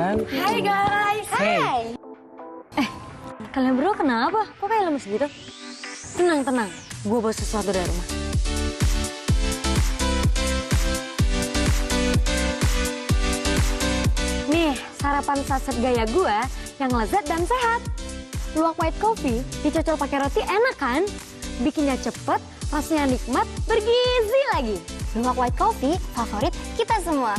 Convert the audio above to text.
kan? Hai guys. Hey. Eh, kalian berdua kenapa? Kok kayak lemes gitu? Tenang, tenang. Gue bawa sesuatu dari rumah. Nih, sarapan saset gaya gue yang lezat dan sehat. Luwak white coffee dicocol pakai roti enak kan? Bikinnya cepet, rasanya nikmat, bergizi lagi. Luwak white coffee favorit kita semua.